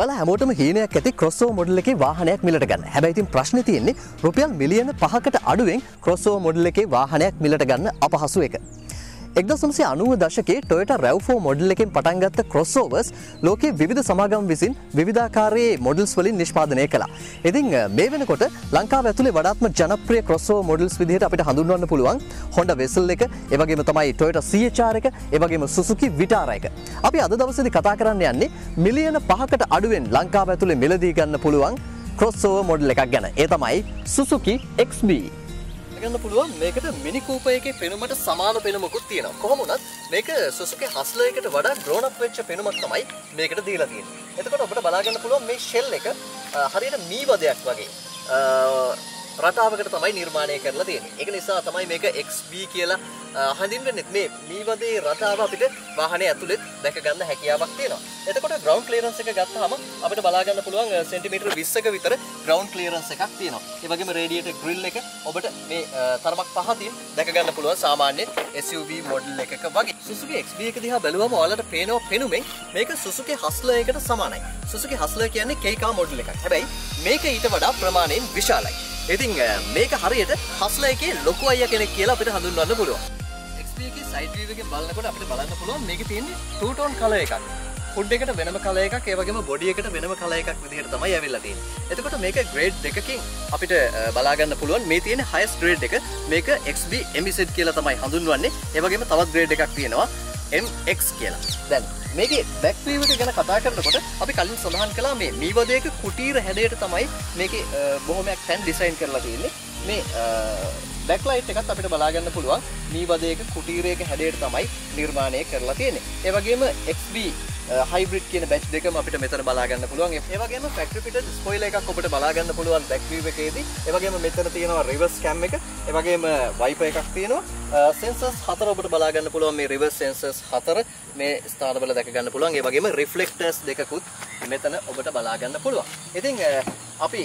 ඔයාලා හැමෝටම හීනයක් ඇති ක්‍රොස්සෝ මොඩල් එකේ වාහනයක් මිලට ගන්න. හැබැයි ඉතින් ප්‍රශ්නේ තියෙන්නේ රුපියල් මිලියන 5කට අඩුවෙන් ක්‍රොස්සෝ මොඩල් එකේ වාහනයක් මිලට ගන්න අපහසු එක. එක්දසම්සේ අනුව දශකේ ටොයට රැව්ෆෝ මොඩල් එකෙන් පටන්ගත්ත ක්‍රොස්සෝවර්ස් ලෝකේ විධ සමාගම් විසින් විධාකාරයේ මොඩල්ස් වලින් නිෂ්පාදනය කලා. ඉතින් මේ වෙනකොට ලංකාව ඇතුලේ වඩාත්ම ජනප්‍රිය ක්‍රොස්සෝ මොඩල්ස් විදිහට අපිට හඳුන්වන්න පුළුවන් හොන්ඩ වෙසල් එක එවගේම තමයි ටොයට CHR එක එවගේම සුසුකි විටාර එක. අපි අද දවසේදී කතා කරන්න යන්නේ මිලියන 5කට අඩුවෙන් ලංකාව ඇතුලේ මිලදී ගන්න පුළුවන් ක්‍රොස්සෝවර් මොඩල් එකක් ගැන. ඒ තමයි සුසුකි XB. ගන්න පුළුවන් මේකට මිනිකූපයගේ පෙනුමට සමාන පෙනුමකුත් තියෙනවා. කොහොම වුණත් මේක සුසුකි හස්ලයකට වඩා ග්‍රෝන් අප් වෙච්ච පෙනුමක් තමයි මේකට දීලා තියෙන්නේ. එතකොට අපිට බලා ගන්න පුළුවන් මේ ෂෙල් එක හරියට මී වදයක් වගේ. රටාවකට තමයි නිර්මාණය කරලා තියෙන්නේ. ඒක නිසා තමයි මේක XB කියලා හඳුන්වන්නේ. මේ මේ වදේ රටාව අපිට වාහනේ ඇතුළෙත් දැක ගන්න හැකියාවක් තියෙනවා. එතකොට ග්‍රවුන්ඩ් ක්ලියරන්ස් එක ගත්තාම අපිට බලා ගන්න පුළුවන් සෙන්ටිමීටර් 20ක විතර ග්‍රවුන්ඩ් ක්ලියරන්ස් එකක් තියෙනවා. ඒ වගේම රේඩියේටර් ග්‍රිල් එක ඔබට මේ තරමක් පහතින් දැක ගන්න පුළුවන් සාමාන්‍ය SUV මොඩල් එකක වගේ. Suzuki XB එක දිහා බැලුවම ඔයාලට පේනවා පෙනුමෙන් මේක Suzuki Hustler එකට සමානයි. Suzuki Hustler කියන්නේ K-car මොඩල් එකක්. හැබැයි මේක ඊට වඩා ප්‍රමාණයෙන් විශාලයි. ඉතින් මේක හරියට හස්ල එකේ ලොකු අයිය කෙනෙක් කියලා අපිට හඳුන්වන්න පුළුවන්. XP එකේ සයිඩ් වීව් එකෙන් බලනකොට අපිට බලන්න පුළුවන් මේකේ තියෙන්නේ two tone color එකක්. හුඩ් එකට වෙනම කලර් එකක් ඒ වගේම බොඩි එකට වෙනම කලර් එකක් විදිහට තමයි ඇවිල්ලා තියෙන්නේ. එතකොට මේක ග්‍රේඩ් දෙකකින් අපිට බලා ගන්න පුළුවන් මේ තියෙන highest grade එක මේක XB MZ කියලා තමයි හඳුන්වන්නේ. ඒ වගේම තවත් ග්‍රේඩ් එකක් තියෙනවා MX කියලා. දැන් මේකේ බැක් වීව් එක ගැන කතා කරනකොට අපි කලින් සඳහන් කළා මේ මීවදයක කුටීර හැඩයට තමයි මේකේ බොහොමයක් තැන් ඩිසයින් කරලා තියෙන්නේ. මේ බැක්ලයිට් එකත් අපිට බලා ගන්න පුළුවන් මීවදයක කුටීරයක හැඩයට තමයි නිර්මාණය කරලා තියෙන්නේ. ඒ වගේම XB හයිබ්‍රිඩ් කියන බැච් දෙකම අපිට මෙතන බලාගන්න පුළුවන්. ඒ වගේම ෆැක්ටරි පිට ස්පොයිලර් එකක් ඔබට බලාගන්න පුළුවන් බැක් වීව් එකේදී. ඒ වගේම මෙතන තියෙනවා රිවර්ස් කැම් එක. ඒ වගේම වයිපර් එකක් තියෙනවා. සෙන්සර්ස් හතර ඔබට බලාගන්න පුළුවන් මේ රිවර්ස් සෙන්සර්ස් හතර. මේ ස්ථානවල දැක ගන්න පුළුවන්. ඒ වගේම රිෆ්ලෙක්ටර්ස් දෙකකුත් මෙතන ඔබට බලාගන්න පුළුවන්. ඉතින් අපි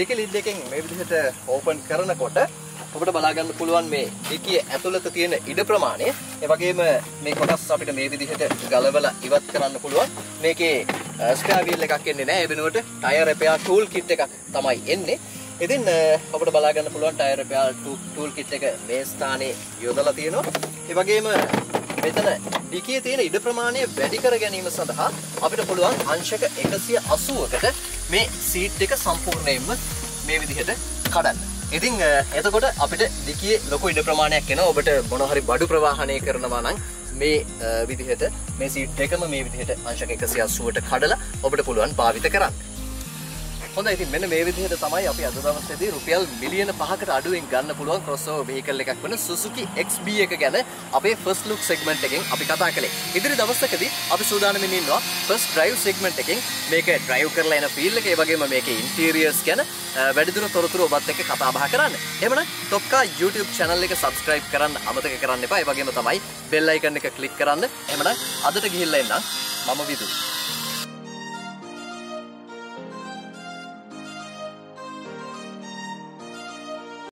දෙක ලිඩ් එකෙන් මේ විදිහට ඕපන් කරනකොට ඔබට බලාගන්න පුළුවන් මේ ඩිකිය ඇතුළත තියෙන ඉඩ ප්‍රමාණය. ඒ වගේම මේ කොටස් අපිට මේ විදිහට ගලවලා ඉවත් කරන්න පුළුවන්. මේකේ ස්පෙයා වීල් එකක් එන්නේ නැහැ. ඒ වෙනුවට ටයර් රිපෙයාර් ටූල් කිට් එකක් තමයි එන්නේ. ඉතින් ඔබට බලාගන්න පුළුවන් ටයර් රිපෙයාර් ටූල් කිට් එක මේ ස්ථානයේ යොදලා තියෙනවා. ඒ වගේම මෙතන ඩිකියේ තියෙන ඉඩ ප්‍රමාණය වැඩි කර ගැනීම සඳහා අපිට පුළුවන් අංශක 180කට මේ සීට් එක සම්පූර්ණයෙන්ම මේ විදිහට කඩන්න. ඉතින් එතකොට අපිට දිකියේ ලොකු ඉඩ ප්‍රමාණයක් එනවා ඔබට මොන හරි බඩු ප්‍රවාහනය කරනවා නම් මේ විදිහට මේ සීට් එකම මේ විදිහට අංශක 180ට කඩලා ඔබට පුළුවන් භාවිත කරන්න. හොඳ ඉතින් මෙන්න මේ විදිහට තමයි අපි අද දවසේදී රුපියල් මිලියන 5කට අඩුවෙන් ගන්න පුළුවන් crossover vehicle එකක් වන Suzuki XB එක ගැන අපේ first look segment එකෙන් අපි කතා කළේ. ඉදිරි දවසකදී අපි සූදානම්ින් ඉන්නවා first drive segment එකෙන් මේක drive කරලා එන feel එක ඒ වගේම මේකේ interiors ගැන වැඩිදුර තොරතුරු ඔබත් එක්ක කතා බහ කරන්න. එහෙමනම් Tokka YouTube channel එක subscribe කරන්න අමතක කරන්න එපා. ඒ වගේම තමයි bell icon එක click කරන්න. එහෙමනම් අදට ගිහිල්ලා එන්නම්. මම විදුලි